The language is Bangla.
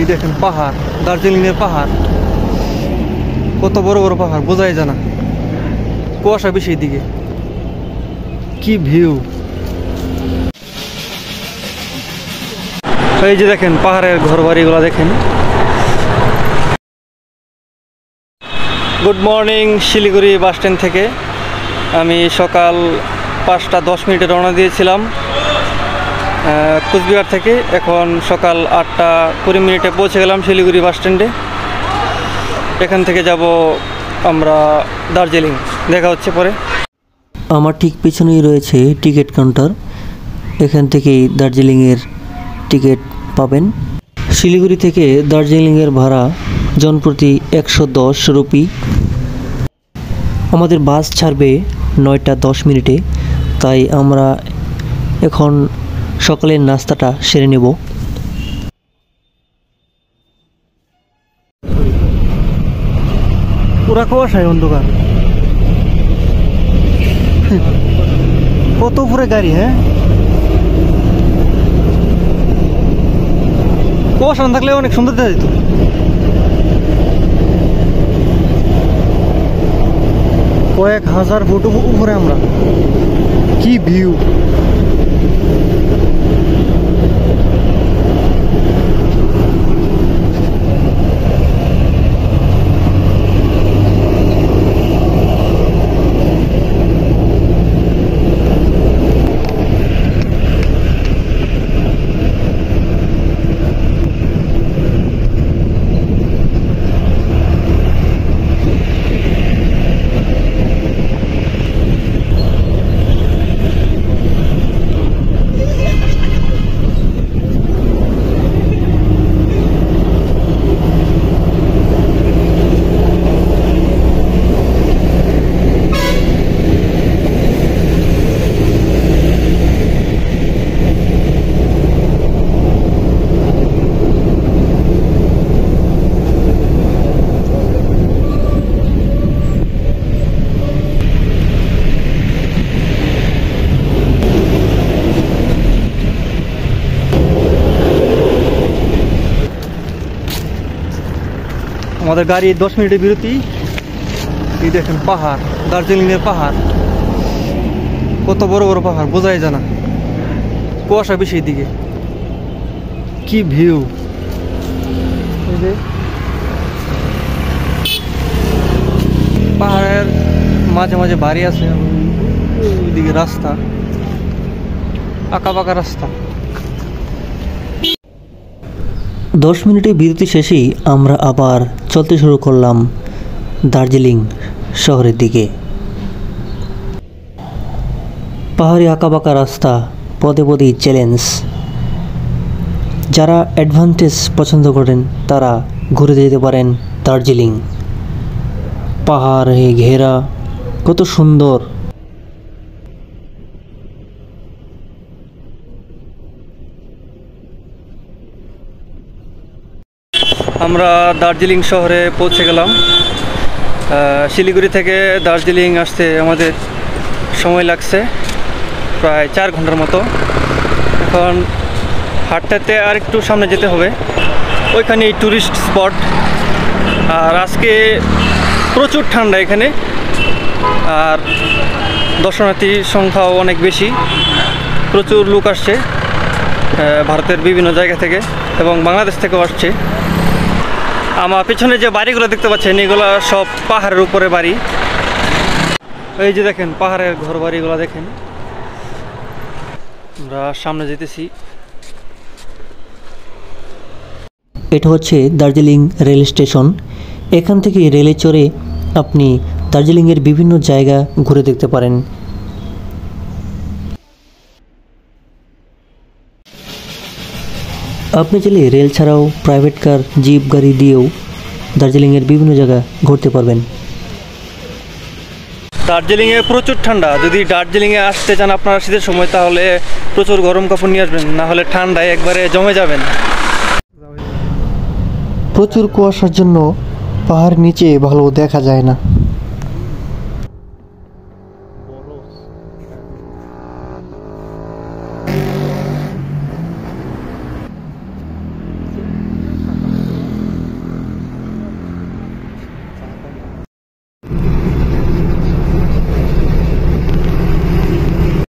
এই দেখেন পাহাড়, দার্জিলিংয়ের পাহাড়। কত বড় বড় পাহাড়, বোঝাই জানা কুয়াশা বেশি দিকে কি ভিউ। এই যে দেখেন, পাহাড়ের ঘর বাড়িগুলো দেখেন। Good morning, Siliguri bus stand থেকে। আমি সকাল পাঁচটা দশ মিনিটে রওনা দিয়েছিলাম। কুচবিহার থেকে এখন সকাল আটটা কুড়ি মিনিটে পৌঁছে গেলাম শিলিগুড়ি বাস স্ট্যান্ডে। এখান থেকে যাব আমরা দার্জিলিং। দেখা হচ্ছে পরে। আমার ঠিক পিছনেই রয়েছে টিকিট কাউন্টার। এখান থেকেই দার্জিলিংয়ের টিকিট পাবেন। শিলিগুড়ি থেকে দার্জিলিংয়ের ভাড়া জনপ্রতি একশো দশ রুপি। আমাদের বাস ছাড়বে নয়টা দশ মিনিটে। তাই আমরা এখন সকালের নাস্তাটা সেরে নেব। পুরা কুয়াশায় অন্ধকার। কত উপরে গাড়ি হ্যাঁ? কুয়াশা না থাকলে অনেক সুন্দর দেখা যেত। কয়েক হাজার ফুট উপ- উপরে আমরা। কি ভিউ আমাদের গাড়ি দশ মিনিটের বিরতি। এই দেখেন পাহাড়, দার্জিলিংয়ের পাহাড়। কত বড় বড় পাহাড়, বোঝাই জানা কুয়াশা বেশি দিকে কি ভিউ। পাহাড়ের মাঝে মাঝে বাড়ি আছে, ওইদিকে রাস্তা। আঁকা পাকা রাস্তা। দশ মিনিটের বিরতি শেষেই আমরা আবার চলতে শুরু করলাম দার্জিলিং শহরের দিকে। পাহাড়ি আঁকাবাঁকা রাস্তা, পদে পদেই চ্যালেঞ্জ। যারা অ্যাডভান্টেজ পছন্দ করেন, তারা ঘুরে যেতে পারেন দার্জিলিং। পাহাড়ে ঘেরা, কত সুন্দর আমরা দার্জিলিং শহরে পৌঁছে গেলাম। শিলিগুড়ি থেকে দার্জিলিং আসতে আমাদের সময় লাগছে প্রায় চার ঘণ্টার মতো। এখন হাটটাতে আর একটু সামনে যেতে হবে। ওইখানে ট্যুরিস্ট স্পট আর আজকে প্রচুর ঠান্ডা এখানে। আর দর্শনার্থীর সংখ্যাও অনেক বেশি। প্রচুর লোক আসছে ভারতের বিভিন্ন জায়গা থেকে এবং বাংলাদেশ থেকেও আসছে। আমার পিছনে যে বাড়িগুলো দেখতে পাচ্ছেন, এগুলো সব পাহাড়ের উপরে বাড়ি। এই যে দেখেন, পাহাড়ের ঘর বাড়িগুলো দেখেন। আমরা সামনে যেতেছি। এটা হচ্ছে দার্জিলিং রেল স্টেশন। এখান থেকে রেলে চড়ে আপনি দার্জিলিংয়ের বিভিন্ন জায়গা ঘুরে দেখতে পারেন। আপনি চাইলে রেল ছাড়াও প্রাইভেট কার জিপ গাড়ি দিয়েও দার্জিলিংয়ের বিভিন্ন জায়গা ঘুরতে পারবেন। দার্জিলিংয়ে প্রচুর ঠান্ডা। যদি দার্জিলিংয়ে আসতে চান আপনারা শীতের সময় তাহলে প্রচুর গরম কাপড় নিয়ে আসবেন। না হলে ঠান্ডায় একবারে জমে যাবেন। প্রচুর কুয়াশার জন্য পাহাড় নিচে ভালো দেখা যায় না।